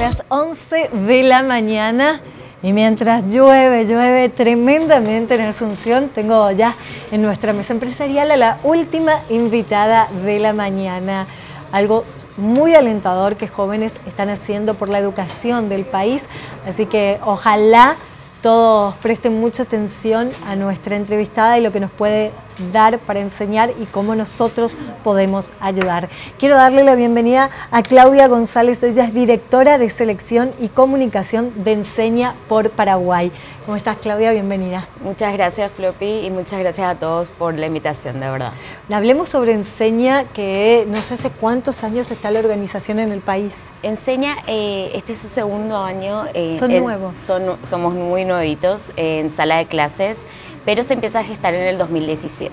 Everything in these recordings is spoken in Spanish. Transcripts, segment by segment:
las 11 de la mañana y mientras llueve, llueve tremendamente en Asunción, tengo ya en nuestra mesa empresarial a la última invitada de la mañana. Algo muy alentador que jóvenes están haciendo por la educación del país, así que ojalá todos presten mucha atención a nuestra entrevistada y lo que nos puede dar para enseñar y cómo nosotros podemos ayudar. Quiero darle la bienvenida a Claudia González, ella es directora de selección y comunicación de Enseña por Paraguay. ¿Cómo estás Claudia? Bienvenida. Muchas gracias Floppy y muchas gracias a todos por la invitación, de verdad. Hablemos sobre Enseña, que no sé hace cuántos años está la organización en el país. Enseña, eh, este es su segundo año. Eh, son nuevos. somos muy nuevitos en sala de clases pero se empieza a gestar en el 2017.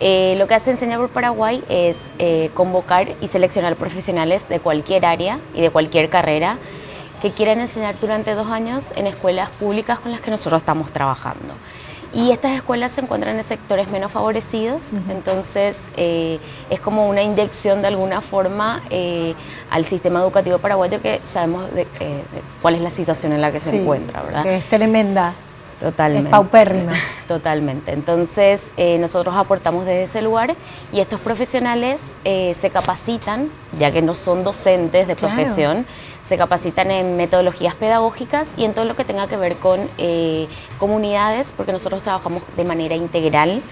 Eh, lo que hace Enseña por Paraguay es eh, convocar y seleccionar profesionales de cualquier área y de cualquier carrera que quieran enseñar durante dos años en escuelas públicas con las que nosotros estamos trabajando. Y estas escuelas se encuentran en sectores menos favorecidos, entonces eh, es como una inyección de alguna forma al sistema educativo paraguayo que sabemos de, cuál es la situación en la que se encuentra, ¿verdad? Que es tremenda. Totalmente. Es paupérrima. Totalmente. Entonces, eh, nosotros aportamos desde ese lugar y estos profesionales eh, se capacitan, ya que no son docentes de profesión, se capacitan en metodologías pedagógicas y en todo lo que tenga que ver con eh, comunidades, porque nosotros trabajamos de manera integral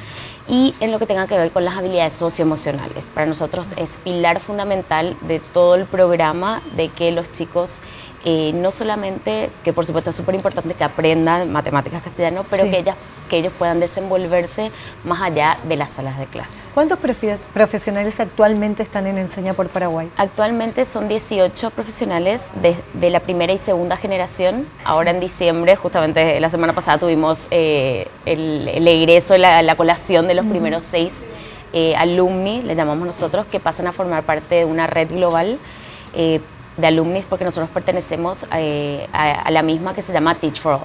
y en lo que tenga que ver con las habilidades socioemocionales. Para nosotros es pilar fundamental de todo el programa de que los chicos eh, no solamente, que por supuesto es súper importante que aprendan matemáticas castellano, pero que, ellas, que ellos puedan desenvolverse más allá de las salas de clase. ¿Cuántos profesionales actualmente están en Enseña por Paraguay? Actualmente son 18 profesionales de, la primera y segunda generación. Ahora en diciembre, justamente la semana pasada tuvimos eh, el, egreso, la, la, colación de los primeros seis eh, alumni, le llamamos nosotros, que pasan a formar parte de una red global de alumnis porque nosotros pertenecemos eh, a, la misma que se llama Teach for All,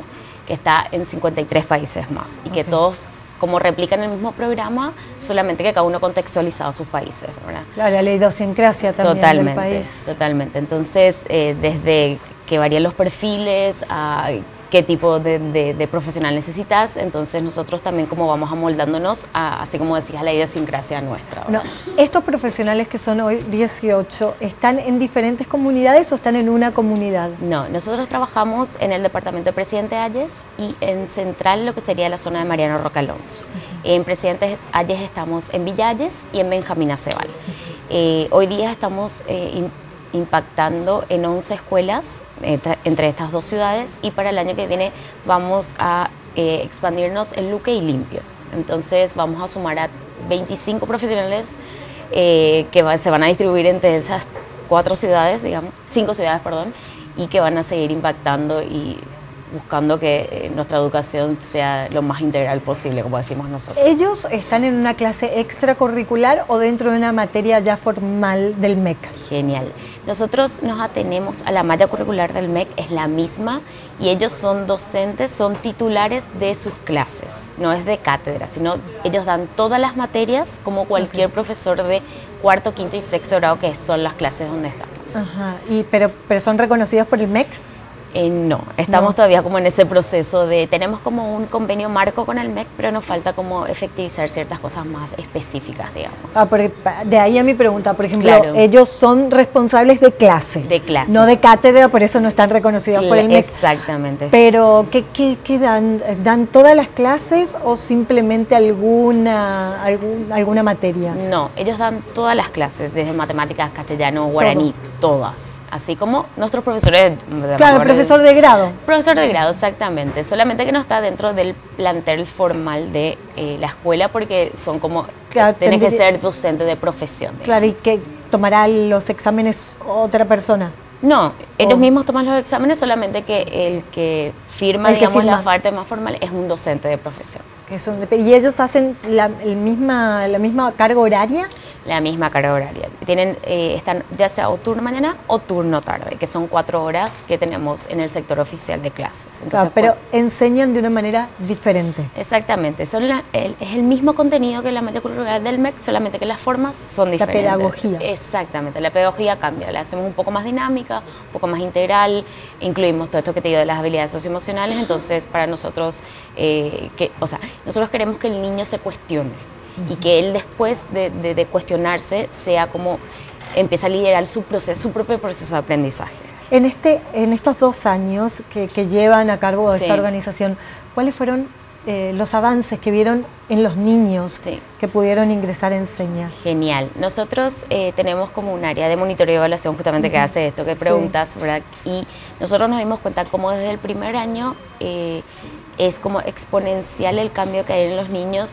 que está en 53 países más y que todos como replican el mismo programa, solamente que cada uno contextualizado a sus países. ¿verdad? Claro, la idiosincrasia también totalmente, del país. Totalmente. Entonces, eh, desde que varían los perfiles, a qué tipo de, profesional necesitas. Entonces nosotros también como vamos amoldándonos, a, así como decías, a la idiosincrasia nuestra. No, estos profesionales que son hoy 18, ¿están en diferentes comunidades o están en una comunidad? No, nosotros trabajamos en el departamento de Presidente Ayes y en Central lo que sería la zona de Mariano Rocalonso. En Presidente Ayes estamos en Villalles y en Benjamín Acebal. Eh, hoy día estamos eh, impactando en 11 escuelas entre, estas dos ciudades y para el año que viene vamos a eh, expandirnos en Luque y Limpio. Entonces vamos a sumar a 25 profesionales eh, que se van a distribuir entre esas cuatro ciudades, digamos, cinco ciudades, perdón, y que van a seguir impactando y buscando que eh, nuestra educación sea lo más integral posible, como decimos nosotros. ¿Ellos están en una clase extracurricular o dentro de una materia ya formal del MEC? Genial. Nosotros nos atenemos a la malla curricular del MEC, es la misma, y ellos son docentes, son titulares de sus clases, no es de cátedra, sino ellos dan todas las materias como cualquier profesor de cuarto, quinto y sexto grado, que son las clases donde estamos. Ajá. ¿Y, pero, pero son reconocidos por el MEC? Eh, no, estamos todavía como en ese proceso de, tenemos como un convenio marco con el MEC, pero nos falta como efectivizar ciertas cosas más específicas, digamos. Ah, de ahí a mi pregunta, por ejemplo, ellos son responsables de clase. De clase. No de cátedra, por eso no están reconocidos por el MEC. Exactamente. Pero, ¿qué, qué, dan? ¿Dan todas las clases o simplemente alguna, alguna materia? No, ellos dan todas las clases, desde matemáticas, castellano, guaraní, todas así como nuestros profesores. De claro, profesor de grado. Profesor de grado, exactamente. Solamente que no está dentro del plantel formal de eh, la escuela porque son como. Claro, tienes que ser docente de profesión. Claro, y que tomará los exámenes otra persona. No, ellos mismos toman los exámenes, solamente que el que firma, digamos, la parte más formal es un docente de profesión. ¿Y ellos hacen la, misma, la misma carga horaria? La misma carga horaria. Tienen, eh, están ya sea o turno mañana o turno tarde, que son cuatro horas que tenemos en el sector oficial de clases. Entonces, pero enseñan de una manera diferente. Exactamente, son es el mismo contenido que la materia cultural del MEC, solamente que las formas son diferentes. La pedagogía. Exactamente, la pedagogía cambia, la hacemos un poco más dinámica, un poco más integral, incluimos todo esto que te digo de las habilidades socioemocionales, entonces para nosotros, eh, que, o sea, nosotros queremos que el niño se cuestione y que él después de, cuestionarse sea como empieza a liderar su proceso, su propio proceso de aprendizaje. En, este, en estos dos años que, llevan a cargo de esta organización, ¿cuáles fueron eh, los avances que vieron en los niños que pudieron ingresar en Seña? Genial. Nosotros eh, tenemos como un área de monitoreo y evaluación justamente que hace esto, que preguntas, ¿verdad? Y nosotros nos dimos cuenta como desde el primer año eh, es como exponencial el cambio que hay en los niños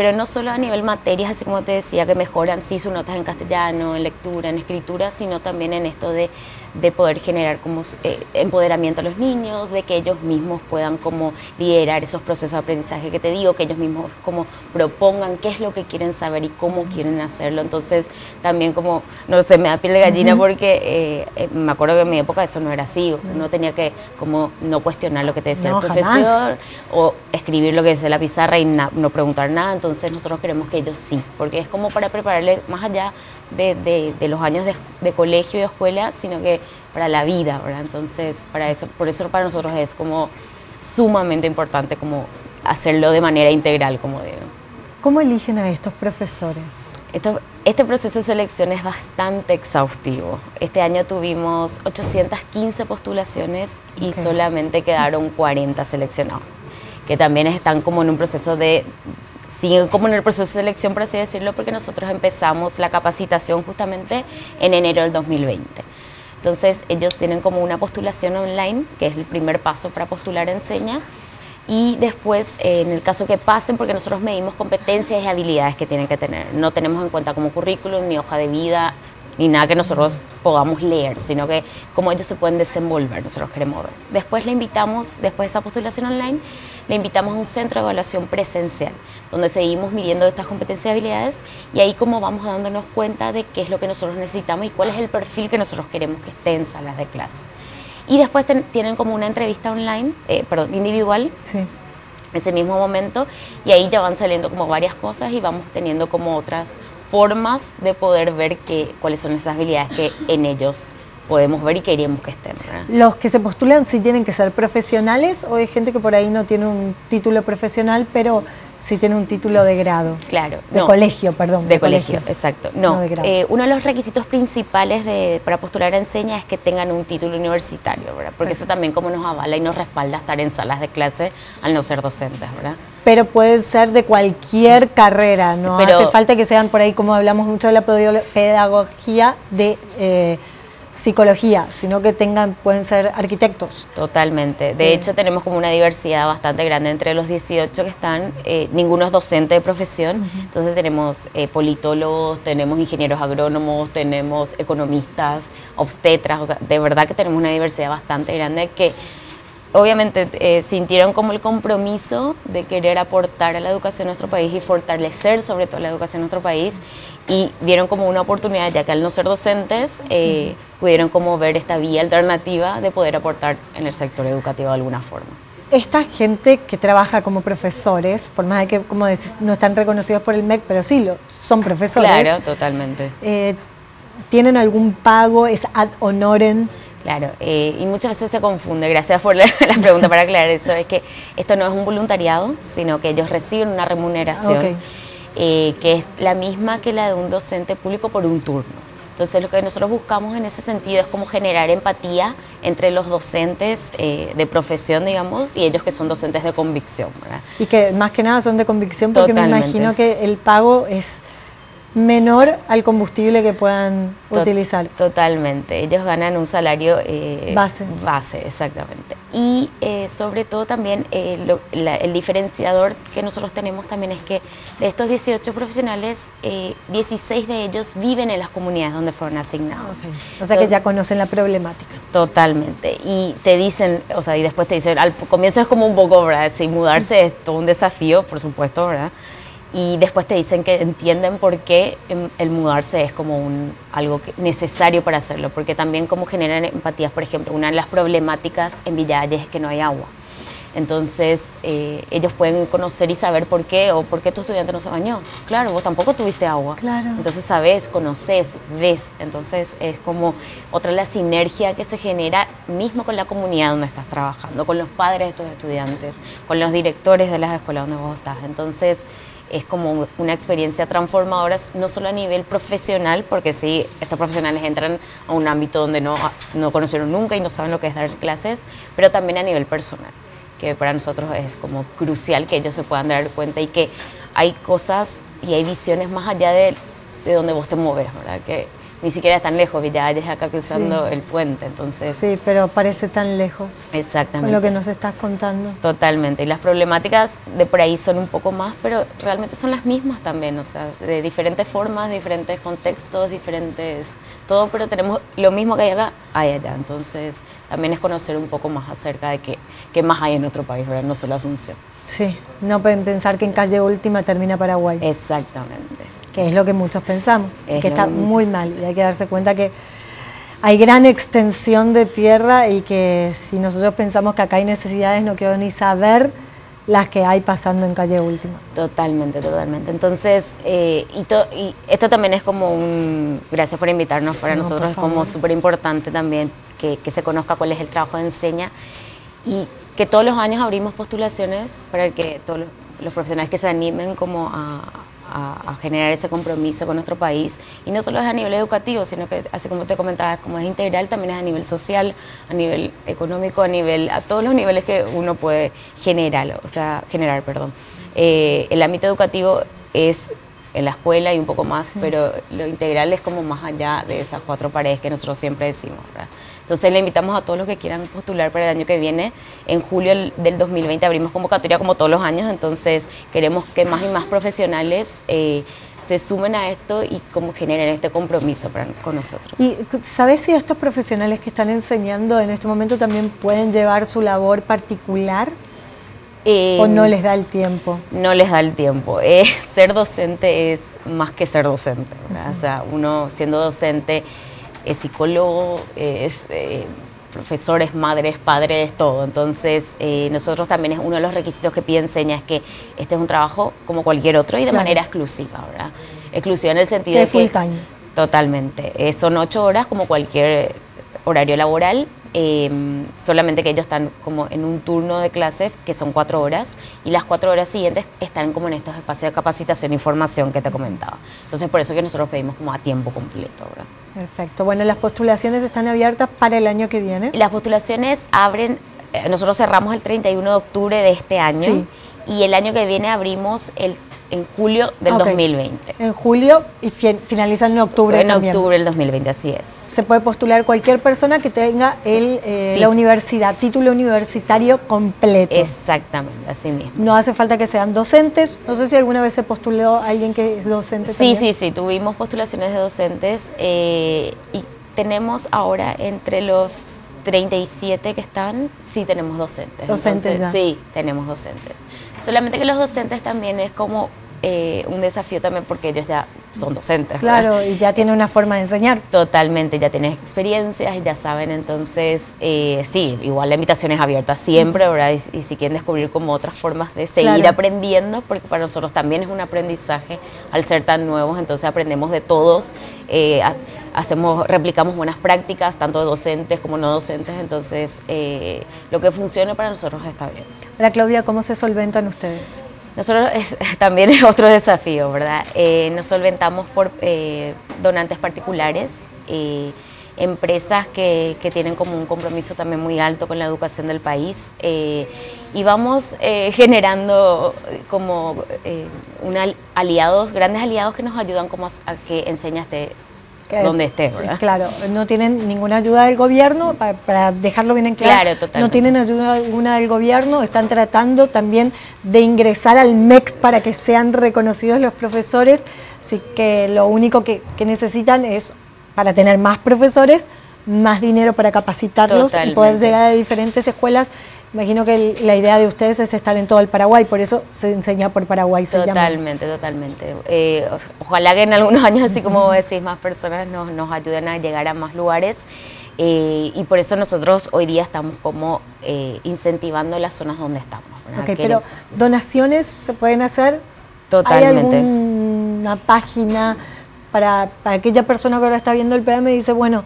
pero no solo a nivel materias, así como te decía, que mejoran sí sus notas en castellano, en lectura, en escritura, sino también en esto de de poder generar como eh, empoderamiento a los niños, de que ellos mismos puedan como liderar esos procesos de aprendizaje que te digo, que ellos mismos como propongan qué es lo que quieren saber y cómo quieren hacerlo. Entonces también como, no sé, me da piel de gallina porque eh, eh, me acuerdo que en mi época eso no era así, uno tenía que como no cuestionar lo que te decía el profesor o escribir lo que decía la pizarra y no preguntar nada, entonces nosotros queremos que ellos sí, porque es como para prepararles más allá de, de, los años de, de, colegio y escuela, sino que para la vida, ¿verdad? Entonces, para eso, por eso para nosotros es como sumamente importante como hacerlo de manera integral, como digo. ¿Cómo eligen a estos profesores? Esto, este proceso de selección es bastante exhaustivo. Este año tuvimos 815 postulaciones y solamente quedaron 40 seleccionados, que también están como en un proceso de siguen como en el proceso de selección, por así decirlo, porque nosotros empezamos la capacitación justamente en enero del 2020. Entonces ellos tienen como una postulación online, que es el primer paso para postular en Seña, y después, eh, en el caso que pasen, porque nosotros medimos competencias y habilidades que tienen que tener, no tenemos en cuenta como currículum ni hoja de vida, ni nada que nosotros podamos leer, sino que cómo ellos se pueden desenvolver, nosotros queremos ver. Después le invitamos, después de esa postulación online, le invitamos a un centro de evaluación presencial, donde seguimos midiendo estas competencias y habilidades y ahí como vamos dándonos cuenta de qué es lo que nosotros necesitamos y cuál es el perfil que nosotros queremos que esté en salas de clase. Y después tienen como una entrevista online, eh, perdón, individual, sí. ese mismo momento, y ahí ya van saliendo como varias cosas y vamos teniendo como otras formas de poder ver que, cuáles son esas habilidades que en ellos podemos ver y queríamos que estén. Los que se postulan sí tienen que ser profesionales o hay gente que por ahí no tiene un título profesional, pero sí tiene un título de grado. Claro. De colegio, perdón. De, colegio, exacto. No, eh, uno de los requisitos principales de, para postular a Enseña es que tengan un título universitario, ¿verdad? Porque eso también como nos avala y nos respalda estar en salas de clase al no ser docentes, ¿verdad? pero puede ser de cualquier carrera, no hace falta que sean por ahí, como hablamos mucho de la pedagogía, de eh, psicología, sino que tengan, pueden ser arquitectos. Totalmente. De hecho, tenemos como una diversidad bastante grande entre los 18 que están, eh, ninguno es docente de profesión, entonces tenemos eh, politólogos, tenemos ingenieros agrónomos, tenemos economistas, obstetras, o sea, de verdad que tenemos una diversidad bastante grande que obviamente eh, sintieron como el compromiso de querer aportar a la educación de nuestro país y fortalecer sobre todo la educación de nuestro país y vieron como una oportunidad, ya que al no ser docentes, eh, pudieron como ver esta vía alternativa de poder aportar en el sector educativo de alguna forma. Esta gente que trabaja como profesores, por más de que, como decís, no están reconocidos por el MEC, pero sí lo, son profesores. Claro, totalmente. Eh, ¿Tienen algún pago? ¿Es ad honorem? Claro, eh, y muchas veces se confunde, gracias por la, pregunta para aclarar eso, es que esto no es un voluntariado, sino que ellos reciben una remuneración eh, que es la misma que la de un docente público por un turno. Entonces lo que nosotros buscamos en ese sentido es como generar empatía entre los docentes eh, de profesión, digamos, y ellos que son docentes de convicción. Y que más que nada son de convicción porque me imagino que el pago es menor al combustible que puedan utilizar. Totalmente, ellos ganan un salario eh, base. Base, exactamente. Y eh, sobre todo también eh, el diferenciador que nosotros tenemos también es que de estos 18 profesionales, 16 de ellos viven en las comunidades donde fueron asignados. O sea que ya conocen la problemática. Totalmente. Y te dicen, o sea, y después te dicen, al comienzo es como un poco, ¿verdad? Sí, mudarse es todo un desafío, por supuesto, ¿verdad? Y después te dicen que entienden por qué em, el mudarse es como un, algo necesario para hacerlo, porque también como generan empatías, por ejemplo, una de las problemáticas en Villalles es que no hay agua. Entonces, eh, ellos pueden conocer y saber por qué, o por qué tu estudiante no se bañó. Claro, vos tampoco tuviste agua. Claro. Entonces, sabes, conoces, ves. Entonces, es como otra la sinergia que se genera mismo con la comunidad donde estás trabajando, con los padres de tus estudiantes, con los directores de las escuelas donde vos estás. Entonces, es como una experiencia transformadora, no solo a nivel profesional, porque sí, estos profesionales entran a un ámbito donde no, no conocieron nunca y no saben lo que es dar clases, pero también a nivel personal, que para nosotros es como crucial que ellos se puedan dar cuenta y que hay cosas y hay visiones más allá de, de donde vos te mueves, ¿verdad? Que ni siquiera es tan lejos, Villalles acá cruzando el puente, entonces... Sí, pero parece tan lejos. Exactamente. Con lo que nos estás contando. Totalmente, y las problemáticas de por ahí son un poco más, pero realmente son las mismas también, o sea, de diferentes formas, diferentes contextos, diferentes... Todo, pero tenemos lo mismo que hay acá, hay allá, entonces también es conocer un poco más acerca de qué, qué más hay en nuestro país, ¿verdad? No solo Asunción. Sí, no pensar que en calle última termina Paraguay. Exactamente que es lo que muchos pensamos, que está muy mal y hay que darse cuenta que hay gran extensión de tierra y que si nosotros pensamos que acá hay necesidades no quiero ni saber las que hay pasando en calle última. Totalmente, totalmente. Entonces, eh, y, esto también es como un, gracias por invitarnos, para nosotros es como súper importante también que, que se conozca cuál es el trabajo de enseña y que todos los años abrimos postulaciones para que todos los profesionales que se animen como a, a, generar ese compromiso con nuestro país. Y no solo es a nivel educativo, sino que, así como te comentaba, como es integral, también es a nivel social, a nivel económico, a nivel, a todos los niveles que uno puede generar, o sea, generar, perdón. Eh, el ámbito educativo es en la escuela y un poco más, pero lo integral es como más allá de esas cuatro paredes que nosotros siempre decimos, ¿verdad? Entonces le invitamos a todos los que quieran postular para el año que viene. En julio del 2020 abrimos convocatoria como todos los años, entonces queremos que más y más profesionales eh, se sumen a esto y como generen este compromiso con nosotros. ¿Y sabes si estos profesionales que están enseñando en este momento también pueden llevar su labor particular? ¿O no les da el tiempo? No les da el tiempo. Eh, ser docente es más que ser docente. O sea, uno siendo docente es psicólogo, es eh, profesores, madres, padres, todo. Entonces, eh, nosotros también es uno de los requisitos que pide Enseña es que este es un trabajo como cualquier otro y de manera exclusiva, ¿verdad? Exclusiva en el sentido de full time. Totalmente. Eh, son ocho horas como cualquier horario laboral Em, solamente que ellos están como en un turno de clase que son cuatro horas y las cuatro horas siguientes están como en estos espacios de capacitación e información que te comentaba. Entonces por eso que nosotros pedimos como a tiempo completo. ¿verdad? Perfecto. Bueno, las postulaciones están abiertas para el año que viene. Las postulaciones abren, eh, nosotros cerramos el 31 de octubre de este año y el año que viene abrimos el en julio del 2020. En julio y finalizan en octubre En octubre del 2020, así es. Se puede postular cualquier persona que tenga el, eh, la universidad, título universitario completo. Exactamente, así mismo. No hace falta que sean docentes. No sé si alguna vez se postuló alguien que es docente. Sí, sí, sí, tuvimos postulaciones de docentes eh, y tenemos ahora entre los 37 que están, sí tenemos docentes. Docentes Sí, tenemos docentes. Solamente que los docentes también es como eh, un desafío también porque ellos ya son docentes. Claro, y ya tienen una forma de enseñar. Totalmente, ya tienen experiencias ya saben, entonces eh, sí, igual la invitación es abierta siempre, ¿verdad? Y, si quieren descubrir como otras formas de seguir aprendiendo, porque para nosotros también es un aprendizaje al ser tan nuevos, entonces aprendemos de todos. Eh, hacemos, replicamos buenas prácticas, tanto docentes como no docentes, entonces eh, lo que funcione para nosotros está bien. Hola Claudia, ¿cómo se solventan ustedes? Nosotros también es otro desafío, ¿verdad? Eh, nos solventamos por eh, donantes particulares, empresas que, que, tienen como un compromiso también muy alto con la educación del país y vamos generando como una, aliados, grandes aliados que nos ayudan como a, a que donde esté, ¿verdad? Claro, no tienen ninguna ayuda del gobierno, para, dejarlo bien en claro, claro no tienen ayuda alguna del gobierno, están tratando también de ingresar al MEC para que sean reconocidos los profesores, así que lo único que, necesitan es, para tener más profesores, más dinero para capitarlos y poder llegar a diferentes escuelas Imagino que la idea de ustedes es estar en todo el Paraguay, por eso se enseña por Paraguay. Se totalmente, totalmente. Eh, ojalá que en algunos años, así como decís, más personas nos, nos ayuden a llegar a más lugares. Eh, y por eso nosotros hoy día estamos como eh, incentivando las zonas donde estamos. Ok, pero donaciones se pueden hacer. Totalmente. ¿Hay alguna página para, para aquella persona que ahora está viendo el programa y dice, bueno,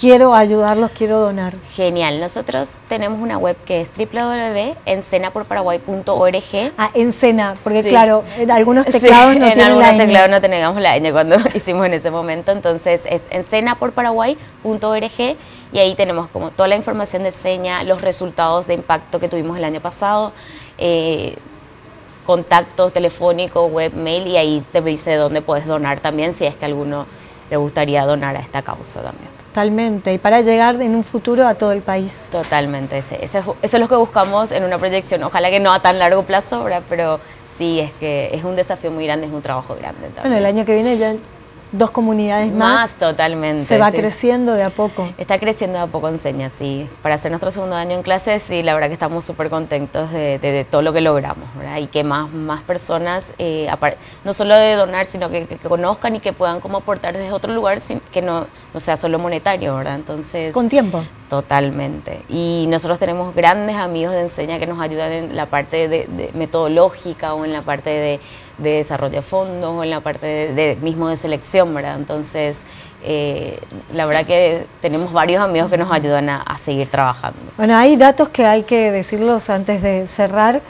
quiero ayudarlos, quiero donar. Genial. Nosotros tenemos una web que es www.encenaporparaguay.org. Ah, Encena, porque claro, en algunos teclados no en algunos teclados no teníamos la ñ cuando hicimos en ese momento. Entonces es encenaporparaguay.org y ahí tenemos como toda la información de seña, los resultados de impacto que tuvimos el año pasado. Eh, contactos telefónicos, web, mail y ahí te dice dónde puedes donar también si es que alguno le gustaría donar a esta causa también. Totalmente, y para llegar en un futuro a todo el país. Totalmente, ese, eso es lo que buscamos en una proyección, ojalá que no a tan largo plazo, pero sí, es que es un desafío muy grande, es un trabajo grande. También. Bueno, el año que viene ya dos comunidades más. Más, totalmente. Se va creciendo de a poco. Está creciendo de a poco enseña, sí. Para hacer nuestro segundo año en clases, sí, la verdad que estamos súper contentos de, todo lo que logramos, ¿verdad? Y que más, más personas, eh, no solo de donar, sino que, conozcan y que puedan como aportar desde otro lugar, sin, que no, no sea solo monetario, ¿verdad? Entonces... Con tiempo. Totalmente. Y nosotros tenemos grandes amigos de enseña que nos ayudan en la parte de metodológica o en la parte de de desarrollo de fondos o en la parte de, mismo de selección, ¿verdad? Entonces, eh, la verdad que tenemos varios amigos que nos ayudan a, seguir trabajando. Bueno, hay datos que hay que decirlos antes de cerrar.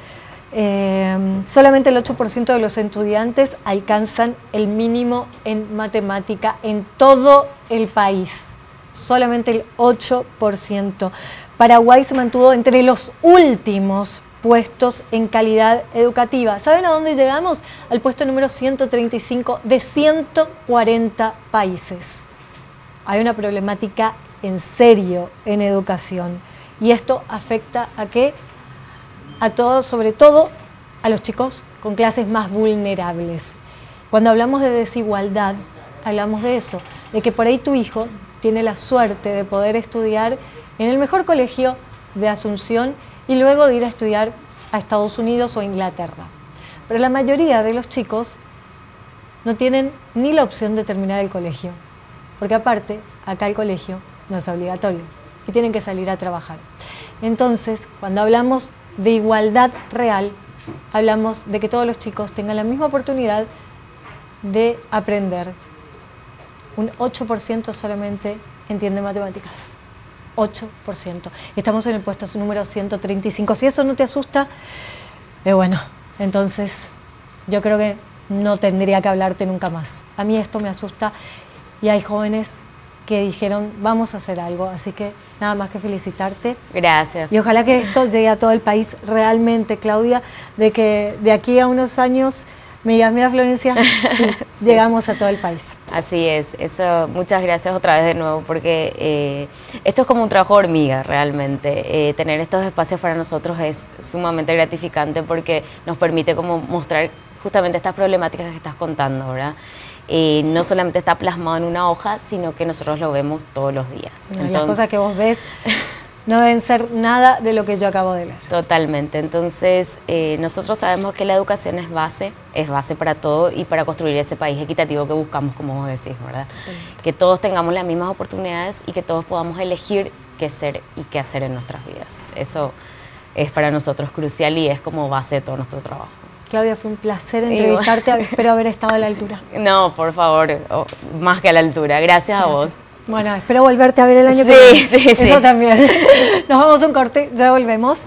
Eh, solamente el 8% de los estudiantes alcanzan el mínimo en matemática en todo el país. Solamente el 8%. Paraguay se mantuvo entre los últimos puestos en calidad educativa. ¿Saben a dónde llegamos? Al puesto número 135 de 140 países. Hay una problemática en serio en educación y esto afecta a qué? A todos, sobre todo a los chicos con clases más vulnerables. Cuando hablamos de desigualdad, hablamos de eso, de que por ahí tu hijo tiene la suerte de poder estudiar en el mejor colegio de Asunción y luego de ir a estudiar a Estados Unidos o Inglaterra. Pero la mayoría de los chicos no tienen ni la opción de terminar el colegio, porque aparte, acá el colegio no es obligatorio y tienen que salir a trabajar. Entonces, cuando hablamos de igualdad real, hablamos de que todos los chicos tengan la misma oportunidad de aprender. Un 8% solamente entiende matemáticas. 8%. Estamos en el puesto número 135. Si eso no te asusta, eh, bueno, entonces yo creo que no tendría que hablarte nunca más. A mí esto me asusta y hay jóvenes que dijeron, vamos a hacer algo. Así que nada más que felicitarte. Gracias. Y ojalá que esto llegue a todo el país realmente, Claudia, de que de aquí a unos años me digas, mira Florencia, llegamos a todo el país. Así es, eso, muchas gracias otra vez de nuevo, porque eh, esto es como un trabajo hormiga realmente. Eh, tener estos espacios para nosotros es sumamente gratificante porque nos permite como mostrar justamente estas problemáticas que estás contando, ¿verdad? Eh, no solamente está plasmado en una hoja, sino que nosotros lo vemos todos los días. las cosas que vos ves no deben ser nada de lo que yo acabo de leer. Totalmente. Entonces, eh, nosotros sabemos que la educación es base, es base para todo y para construir ese país equitativo que buscamos, como vos decís, ¿verdad? Que todos tengamos las mismas oportunidades y que todos podamos elegir qué ser y qué hacer en nuestras vidas. Eso es para nosotros crucial y es como base de todo nuestro trabajo. Claudia, fue un placer entrevistarte, espero haber estado a la altura. No, por favor, más que a la altura. Gracias, a vos. Bueno, espero volverte a ver el año que viene. Sí, sí, Eso también. Nos vamos a un corte, ya volvemos.